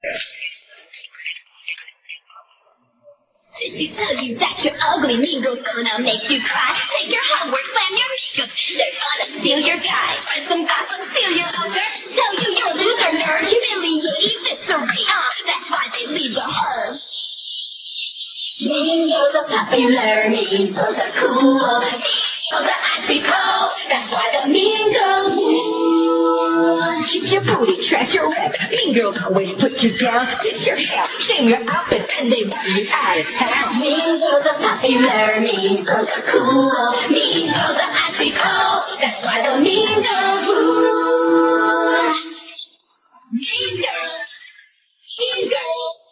To tell you that you're ugly, mean girls gonna make you cry. Take your homework, slam your makeup. They're gonna steal your guys. Find some gossip, feel your hunger. Tell you you're a loser, nerd. Humiliate, eviscerate. Uh, that's why they leave the herd. Mean girls are popular, mean girls are cool. Mean girls are icy cold. That's why the mean. Keep your booty, trash your rep. Mean girls always put you down. Diss your hair, shame your outfit, and they run you out of town. Mean girls are popular, mean girls are cool. Mean girls are icy cold. That's why the mean girls rule. Mean girls, mean girls.